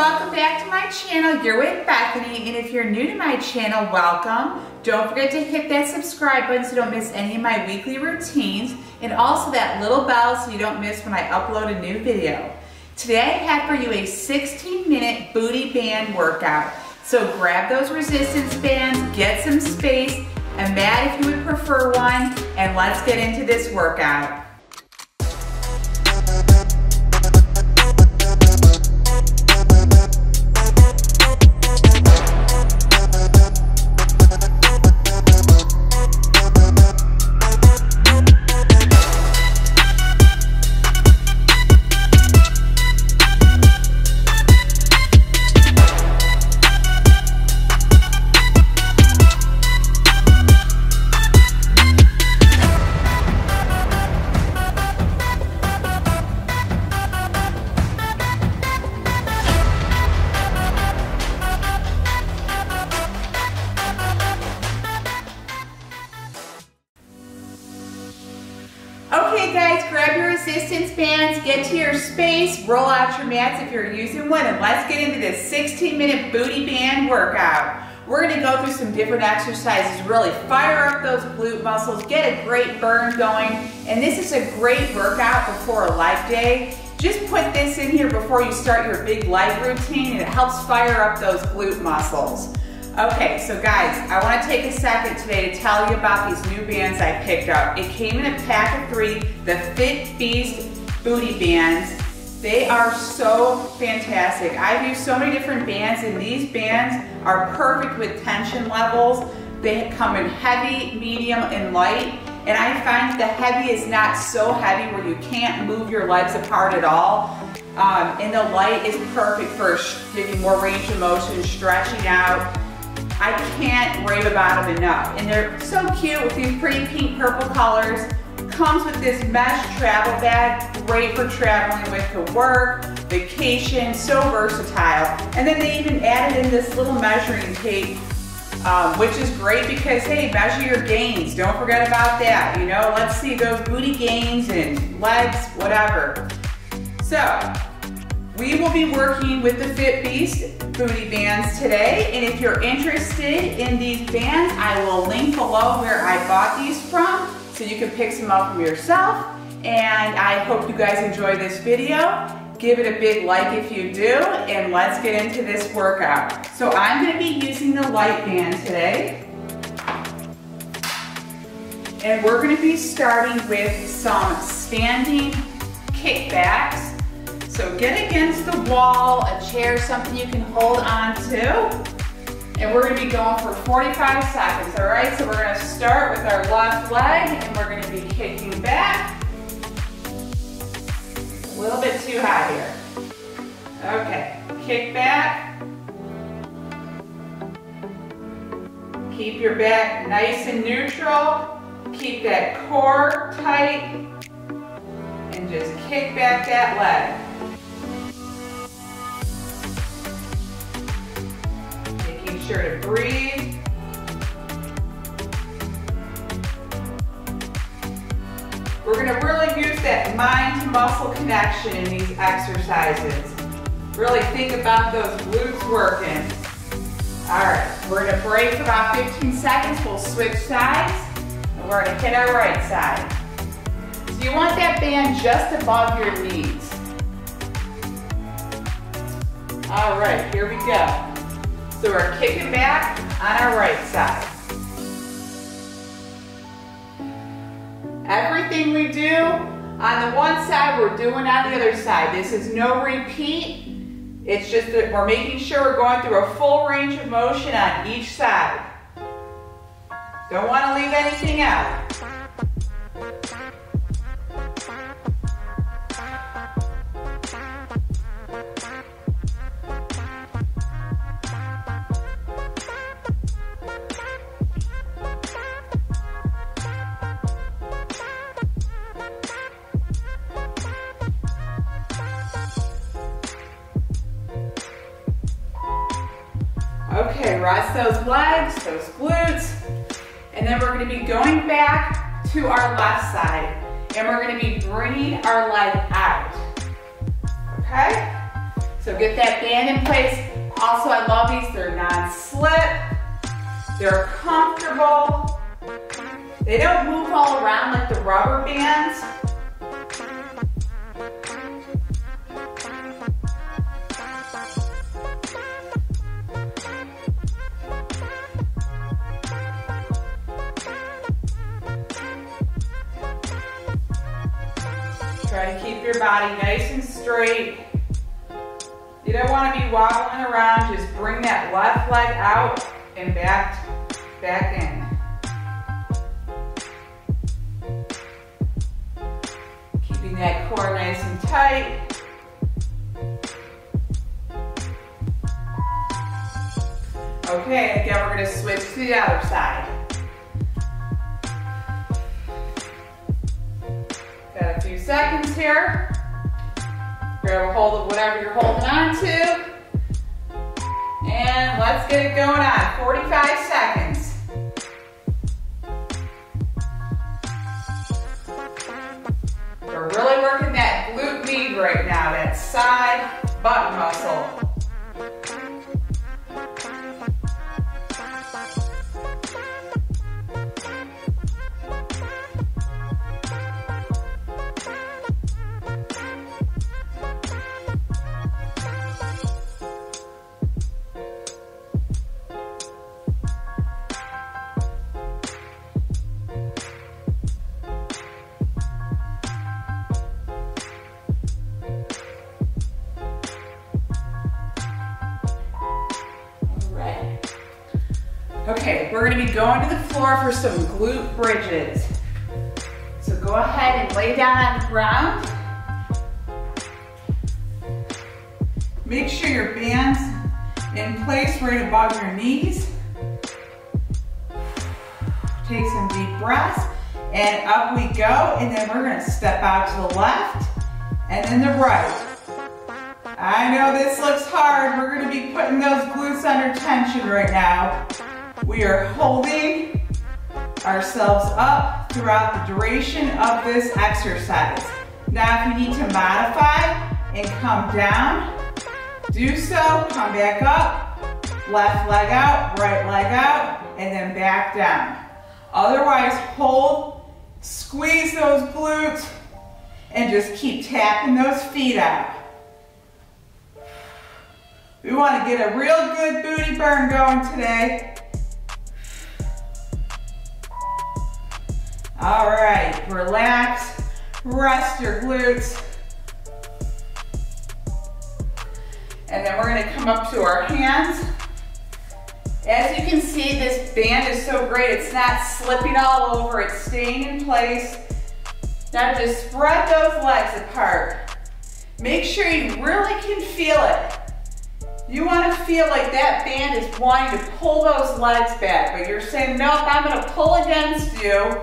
welcome back to my channel. You're with Bethany, and if you're new to my channel, welcome. Don't forget to hit that subscribe button so you don't miss any of my weekly routines, and also that little bell so you don't miss when I upload a new video. Today I have for you a 16 minute booty band workout. So grab those resistance bands, get some space, a mat if you would prefer one, and let's get into this workout. Your space, roll out your mats if you're using one, and let's get into this 16 minute booty band workout. We're gonna go through some different exercises, really fire up those glute muscles, get a great burn going, and this is a great workout before a leg day. Just put this in here before you start your big leg routine and it helps fire up those glute muscles. Okay, so guys, I wanna take a second today to tell you about these new bands I picked up. It came in a pack of three, the FitBeast Booty Bands. They are so fantastic. I've used so many different bands and these bands are perfect with tension levels. They come in heavy, medium, and light. And I find the heavy is not so heavy where you can't move your legs apart at all. Um, and the light is perfect for giving more range of motion, stretching out, I can't rave about them enough. And they're so cute with these pretty pink purple colors. Comes with this mesh travel bag, great for traveling with to work, vacation, so versatile. And then they even added in this little measuring tape, um, which is great because, hey, measure your gains. Don't forget about that. You know, let's see those booty gains and legs, whatever. So, we will be working with the FitBeast booty bands today. And if you're interested in these bands, I will link below where I bought these from so you can pick some up for yourself. And I hope you guys enjoy this video. Give it a big like if you do, and let's get into this workout. So I'm gonna be using the light band today. And we're gonna be starting with some standing kickbacks. So get against the wall, a chair, something you can hold on to. And we're gonna be going for 45 seconds, all right? So we're gonna start with our left leg and we're gonna be kicking back. A little bit too high here. Okay, kick back. Keep your back nice and neutral. Keep that core tight. And just kick back that leg. Sure to breathe. We're gonna really use that mind-muscle connection in these exercises. Really think about those glutes working. All right, we're gonna break for about 15 seconds. We'll switch sides, and we're gonna hit our right side. So you want that band just above your knees. All right, here we go. So we're kicking back on our right side. Everything we do on the one side, we're doing on the other side. This is no repeat. It's just that we're making sure we're going through a full range of motion on each side. Don't want to leave anything out. Rest those legs, those glutes, and then we're gonna be going back to our left side, and we're gonna be bringing our leg out, okay? So get that band in place. Also, I love these. They're non-slip. They're comfortable. They don't move all around like the rubber bands. Body nice and straight. You don't want to be wobbling around. Just bring that left leg out and back, back in. Keeping that core nice and tight. Okay, again, we're gonna switch to the other side. Seconds here. Grab a hold of whatever you're holding on to. And let's get it going on. 45 seconds. We're really working that glute med right now, that side butt muscle. Okay, we're gonna be going to the floor for some glute bridges. So go ahead and lay down on the ground. Make sure your band's in place right above your knees. Take some deep breaths and up we go. And then we're gonna step out to the left and then the right. I know this looks hard. We're gonna be putting those glutes under tension right now. We are holding ourselves up throughout the duration of this exercise. Now, if you need to modify and come down, do so, come back up, left leg out, right leg out, and then back down. Otherwise, hold, squeeze those glutes, and just keep tapping those feet out. We want to get a real good booty burn going today. All right, relax, rest your glutes. And then we're gonna come up to our hands. As you can see, this band is so great. It's not slipping all over, it's staying in place. Now just spread those legs apart. Make sure you really can feel it. You want to feel like that band is wanting to pull those legs back, but you're saying, nope, I'm going to pull against you.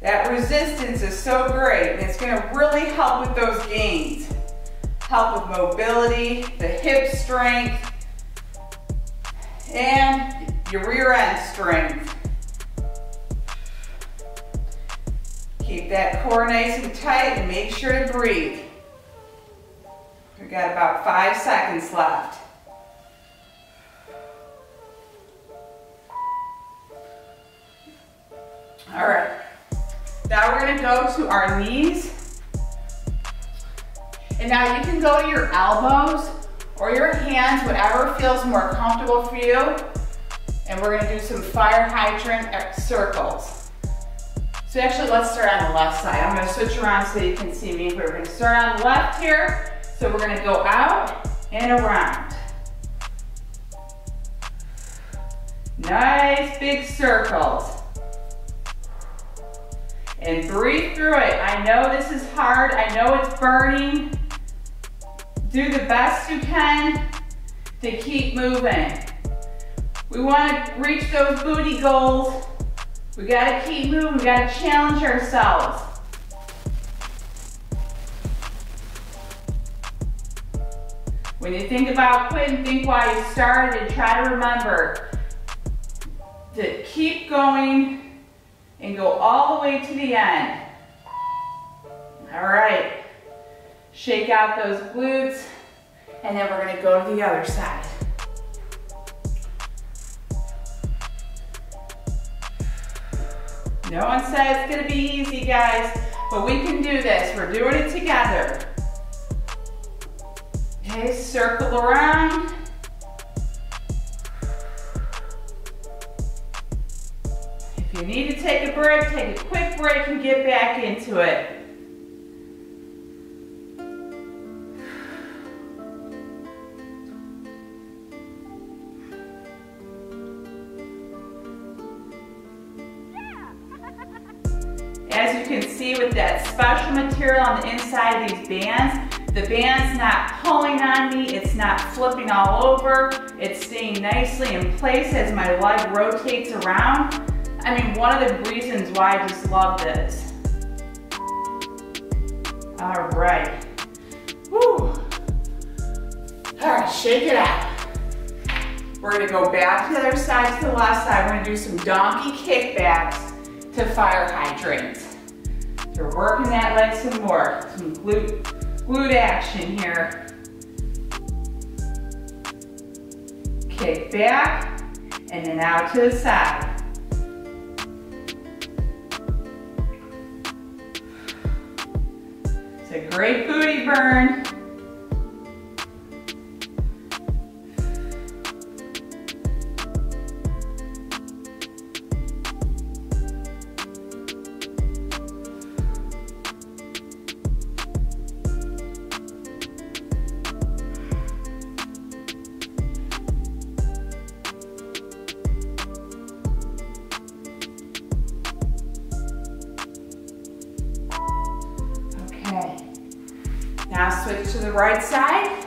That resistance is so great, and it's gonna really help with those gains. Help with mobility, the hip strength, and your rear end strength. Keep that core nice and tight and make sure to breathe. We've got about five seconds left. Go to our knees. And now you can go to your elbows or your hands, whatever feels more comfortable for you. And we're gonna do some fire hydrant circles. So actually, let's start on the left side. I'm gonna switch around so you can see me. We're gonna start on the left here. So we're gonna go out and around. Nice big circles and breathe through it. I know this is hard. I know it's burning. Do the best you can to keep moving. We want to reach those booty goals. We got to keep moving. We got to challenge ourselves. When you think about quitting, think why you started and try to remember to keep going and go all the way to the end. All right. Shake out those glutes, and then we're gonna go to the other side. No one said it's gonna be easy, guys, but we can do this. We're doing it together. Okay, circle around. You need to take a break, take a quick break and get back into it. As you can see with that special material on the inside of these bands, the band's not pulling on me, it's not flipping all over, it's staying nicely in place as my leg rotates around. I mean, one of the reasons why I just love this. All right. Whew. All right, shake it out. We're gonna go back to the other side to the left side. We're gonna do some donkey kickbacks to fire hydrants. So we're working that leg some more. Some glute, glute action here. Kick back, and then out to the side. Great booty burn. Right side.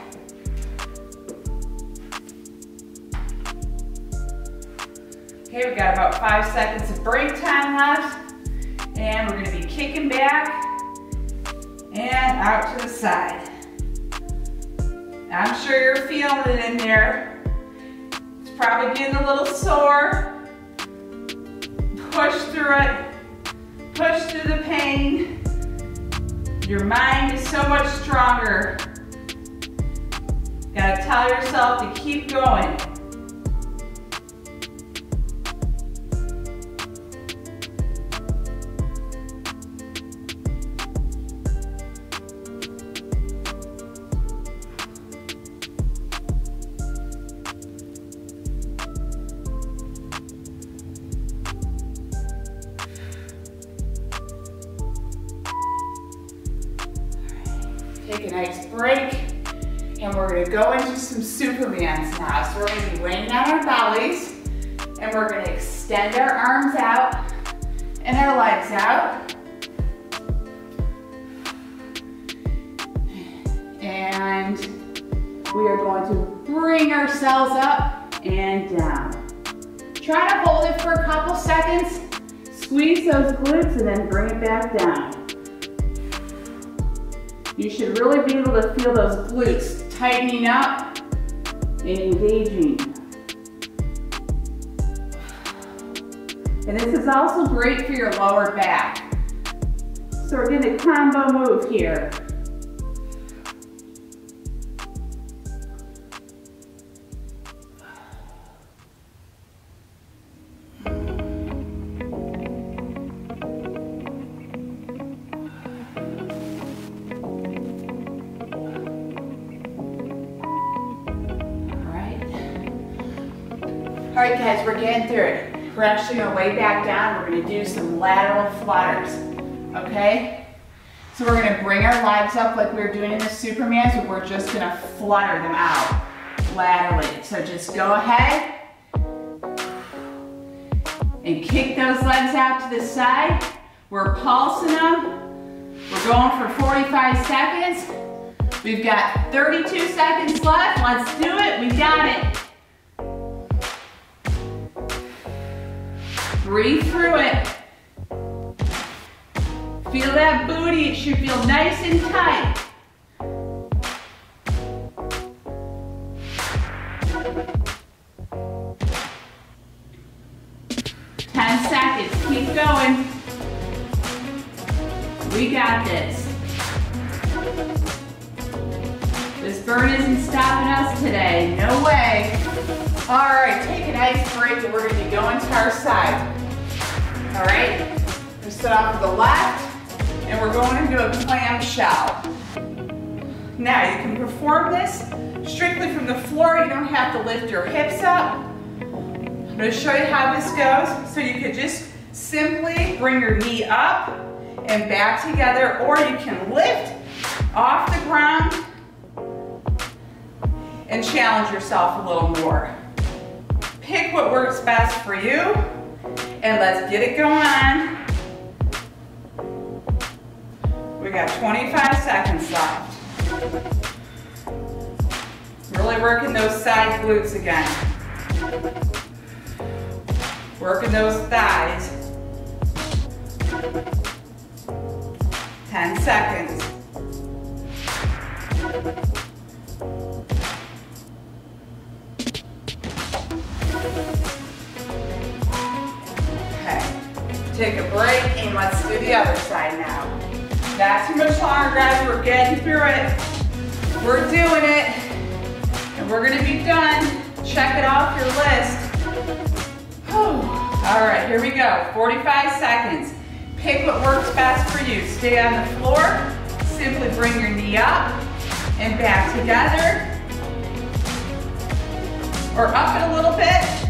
Okay, we've got about five seconds of break time left. And we're gonna be kicking back and out to the side. I'm sure you're feeling it in there. It's probably getting a little sore. Push through it. Push through the pain. Your mind is so much stronger. Gotta tell yourself to keep going. Take a nice break. And we're gonna go into some Supermans now. So we're gonna be laying on our bellies and we're gonna extend our arms out and our legs out. And we are going to bring ourselves up and down. Try to hold it for a couple seconds. Squeeze those glutes and then bring it back down. You should really be able to feel those glutes tightening up and engaging. And this is also great for your lower back. So we're getting a combo move here. We're getting through it. We're actually gonna way back down. We're gonna do some lateral flutters, okay? So we're gonna bring our legs up like we were doing in the Supermans, but we're just gonna flutter them out laterally. So just go ahead and kick those legs out to the side. We're pulsing them. We're going for 45 seconds. We've got 32 seconds left. Let's do it. We got it. Breathe through it. Feel that booty. It should feel nice and tight. Ten seconds. Keep going. We got this. This burn isn't stopping us today, no way. All right, take a nice break and we're gonna be going to our side. All right, we start off with the left and we're going into a clamshell. Now you can perform this strictly from the floor. You don't have to lift your hips up. I'm gonna show you how this goes. So you could just simply bring your knee up and back together or you can lift off the ground and challenge yourself a little more. Pick what works best for you and let's get it going. We got 25 seconds left. Really working those side glutes again. Working those thighs. 10 seconds. Take a break and let's do the other side now. Not too much longer guys, we're getting through it. We're doing it. And we're gonna be done. Check it off your list. All right, here we go. 45 seconds. Pick what works best for you. Stay on the floor. Simply bring your knee up and back together. Or up it a little bit.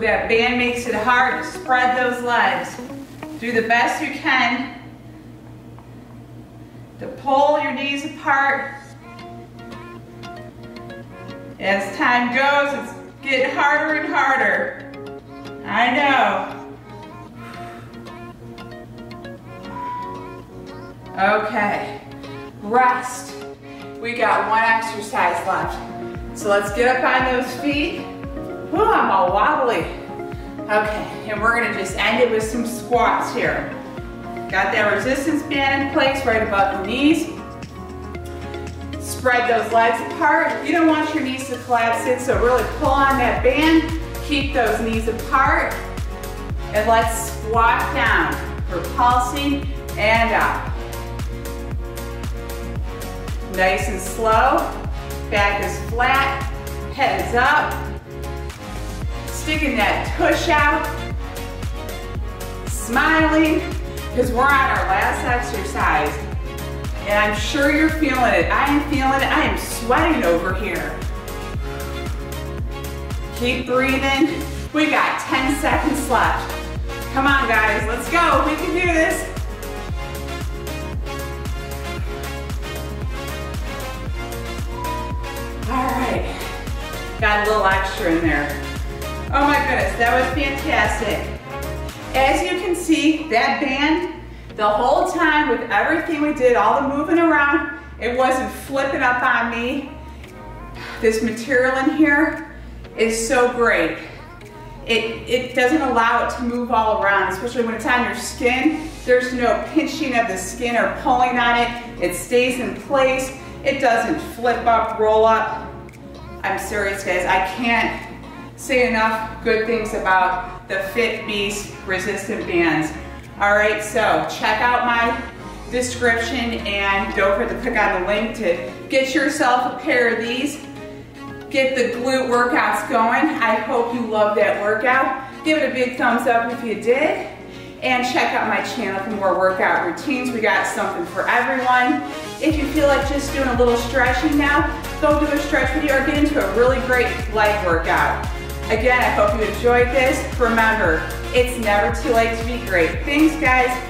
That band makes it hard to spread those legs. Do the best you can to pull your knees apart. As time goes, it's getting harder and harder. I know. Okay, rest. We got one exercise left. So let's get up on those feet. Whew, I'm all wobbly. Okay, and we're gonna just end it with some squats here. Got that resistance band in place right above the knees. Spread those legs apart. You don't want your knees to collapse in, so really pull on that band. Keep those knees apart. And let's squat down. We're pulsing and up. Nice and slow. Back is flat, head is up. Sticking that tush out. Smiling, because we're on our last exercise. And I'm sure you're feeling it. I am feeling it. I am sweating over here. Keep breathing. We got 10 seconds left. Come on, guys. Let's go. We can do this. All right. Got a little extra in there. Oh my goodness, that was fantastic. As you can see, that band, the whole time with everything we did, all the moving around, it wasn't flipping up on me. This material in here is so great. It, it doesn't allow it to move all around, especially when it's on your skin. There's no pinching of the skin or pulling on it. It stays in place. It doesn't flip up, roll up. I'm serious guys, I can't say enough good things about the FitBeast resistant bands. All right, so check out my description and don't forget to click on the link to get yourself a pair of these. Get the glute workouts going. I hope you love that workout. Give it a big thumbs up if you did. And check out my channel for more workout routines. We got something for everyone. If you feel like just doing a little stretching now, go do a stretch video or get into a really great leg workout. Again, I hope you enjoyed this. Remember, it's never too late to be great. Thanks, guys.